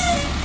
Peace.